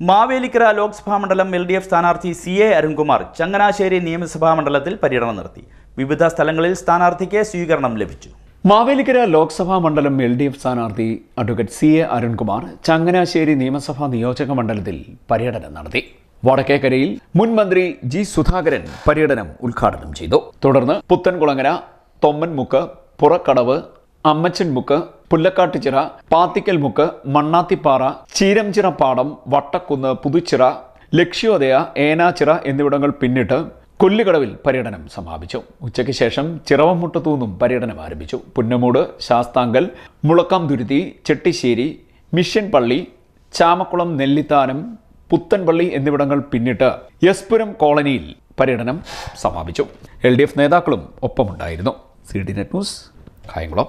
മാവേലിക്കര ലോക്സഭാ മണ്ഡലം L D F സ്ഥാനാർത്ഥി C A Arunkumar Changanassery നിയമസഭാ മണ്ഡലത്തിൽ പര്യടനം നടത്തി. വിവിധ സ്ഥലങ്ങളിൽ സ്ഥാനാർത്ഥിക്ക് സ്വീകരണം ലഭിച്ചു. മാവേലിക്കര ലോക്സഭാ മണ്ഡലം എൽ ഡി എഫ് സ്ഥാനാർത്ഥി advocate C A Arunkumar Changanassery നിയമസഭാ നിയോജക മണ്ഡലത്തിൽ പര്യടനം നടത്തി. വടക്കേക്കരയിൽ മുൻ മന്ത്രി ജി സുധാകരൻ പര്യടനം ഉദ്ഘാടനം ചെയ്തു. തുടർന്ന് പുത്തൻകുളങ്ങര തൊമ്മൻമുക്ക് പുറക്കടവ് അമ്മച്ചൻമുക്ക് പുല്ലക്കാട്ടുചിറ പാത്തിക്കൽ മുക്ക് മണ്ണാത്തിപ്പാറ ചീരംചിറ പാടം വട്ടക്കുന്ന് പുതുച്ചിറ ലക്ഷ്യോദയ ഏനാച്ചിറ എന്നിവിടങ്ങൾ പിന്നിട്ട് കൊല്ലുകടവിൽ പര്യടനം സമാപിച്ചു. ഉച്ചയ്ക്ക് ശേഷം ചിറവമുട്ടത്തുനിന്നും പര്യടനം ആരംഭിച്ചു. പുന്നമൂട് ശാസ്താങ്കൽ മുളക്കാം തുരുത്തി ചെട്ടിശ്ശേരി മിഷൻ പള്ളി ചാമക്കുളം നെല്ലിത്താനം പുത്തൻപള്ളി എന്നിവിടങ്ങൾ പിന്നിട്ട് യസ്പുരം കോളനിയിൽ പര്യടനം സമാപിച്ചു. എൽ ഡി എഫ് നേതാക്കളും ഒപ്പമുണ്ടായിരുന്നു. C D net news Kayamkulam.